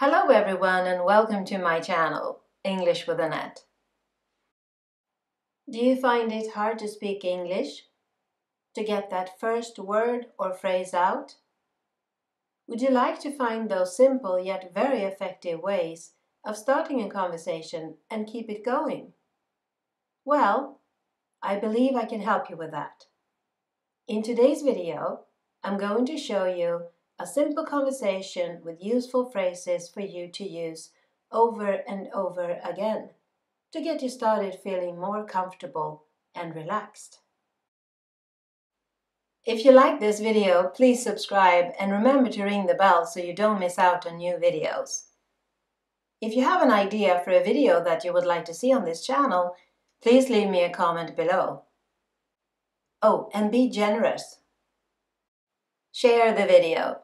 Hello everyone and welcome to my channel, English with Anette. Do you find it hard to speak English? To get that first word or phrase out? Would you like to find those simple yet very effective ways of starting a conversation and keep it going? Well, I believe I can help you with that. In today's video, I'm going to show you a simple conversation with useful phrases for you to use over and over again to get you started feeling more comfortable and relaxed. If you like this video, please subscribe and remember to ring the bell so you don't miss out on new videos. If you have an idea for a video that you would like to see on this channel, please leave me a comment below. Oh, and be generous. Share the video.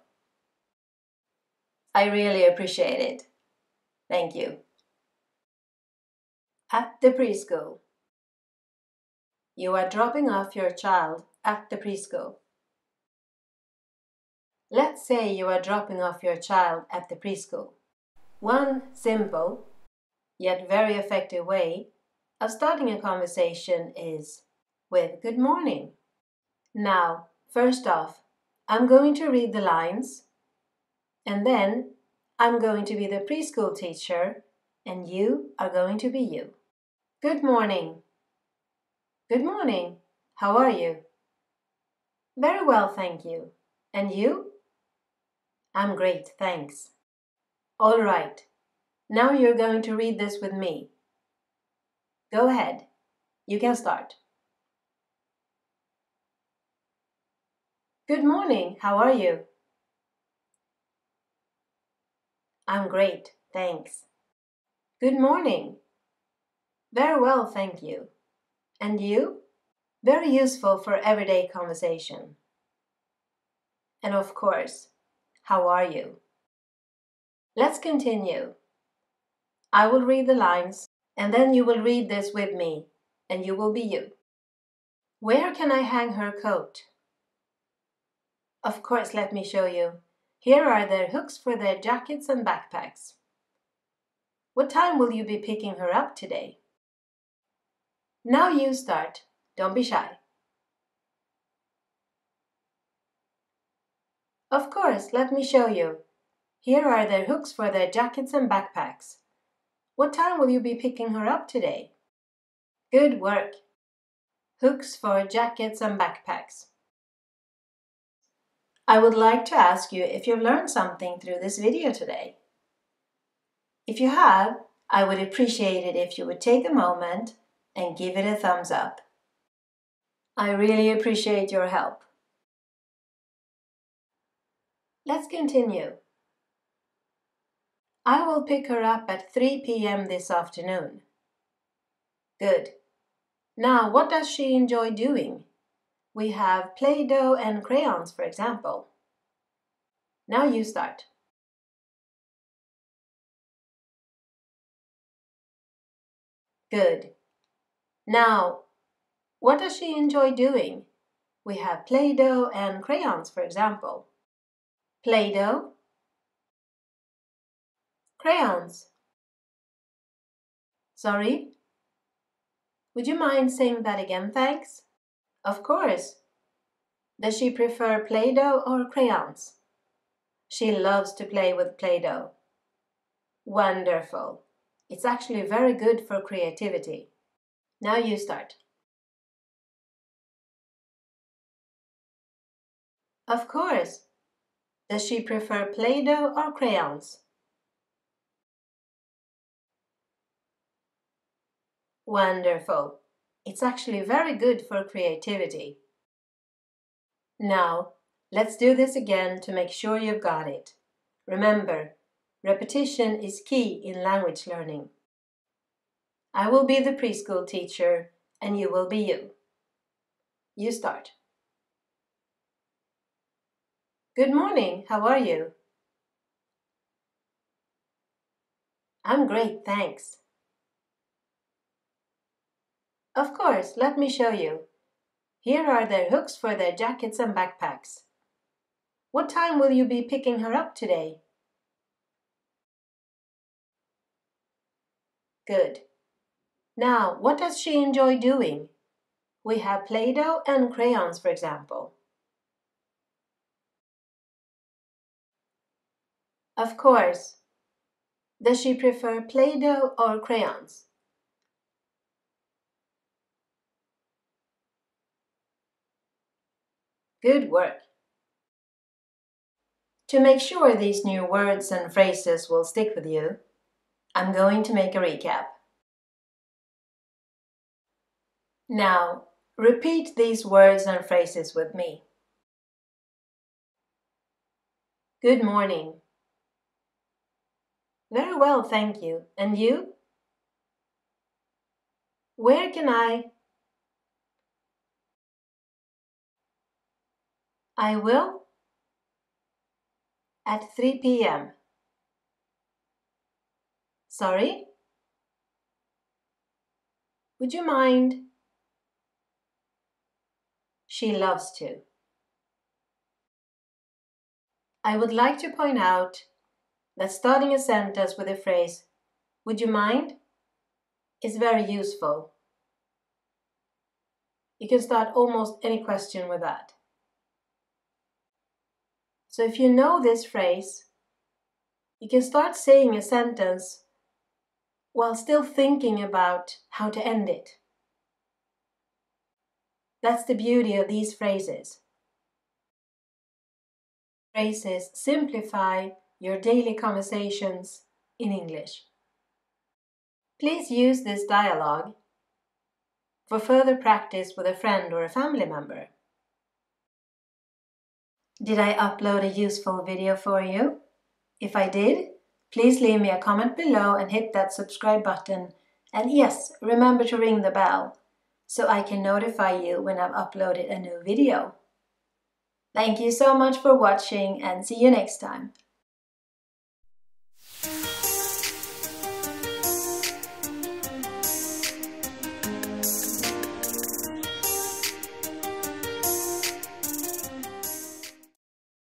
I really appreciate it. Thank you. At the preschool. You are dropping off your child at the preschool. Let's say you are dropping off your child at the preschool. One simple, yet very effective way of starting a conversation is with good morning. Now, first off, I'm going to read the lines and then I'm going to be the preschool teacher and you are going to be you. Good morning. Good morning. How are you? Very well, thank you. And you? I'm great, thanks. All right. Now you're going to read this with me. Go ahead. You can start. Good morning. How are you? I'm great, thanks. Good morning. Very well, thank you. And you? Very useful for everyday conversation. And of course, how are you? Let's continue. I will read the lines, and then you will read this with me, and you will be you. Where can I hang her coat? Of course, let me show you. Here are their hooks for their jackets and backpacks. What time will you be picking her up today? Now you start. Don't be shy. Of course, let me show you. Here are their hooks for their jackets and backpacks. What time will you be picking her up today? Good work. Hooks for jackets and backpacks. I would like to ask you if you've learned something through this video today. If you have, I would appreciate it if you would take a moment and give it a thumbs up. I really appreciate your help. Let's continue. I will pick her up at 3 p.m. this afternoon. Good. Now, what does she enjoy doing? We have Play-Doh and crayons, for example. Now you start. Good. Now, what does she enjoy doing? We have Play-Doh and crayons, for example. Play-Doh, crayons. Sorry? Would you mind saying that again, thanks? Of course. Does she prefer Play-Doh or crayons? She loves to play with Play-Doh. Wonderful. It's actually very good for creativity. Now you start. Of course. Does she prefer Play-Doh or crayons? Wonderful. It's actually very good for creativity. Now, let's do this again to make sure you've got it. Remember, repetition is key in language learning. I will be the preschool teacher and you will be you. You start. Good morning, how are you? I'm great, thanks. Of course, let me show you. Here are their hooks for their jackets and backpacks. What time will you be picking her up today? Good. Now, what does she enjoy doing? We have Play-Doh and crayons, for example. Of course. Does she prefer Play-Doh or crayons? Good work. To make sure these new words and phrases will stick with you, I'm going to make a recap. Now, repeat these words and phrases with me. Good morning. Very well, thank you. And you? Where can I? I will at 3 p.m. Sorry? Would you mind? She loves to. I would like to point out that starting a sentence with the phrase, Would you mind? is very useful. You can start almost any question with that. So if you know this phrase, you can start saying a sentence while still thinking about how to end it. That's the beauty of these phrases. Phrases simplify your daily conversations in English. Please use this dialogue for further practice with a friend or a family member. Did I upload a useful video for you? If I did, please leave me a comment below and hit that subscribe button. And yes, remember to ring the bell so I can notify you when I've uploaded a new video. Thank you so much for watching and see you next time.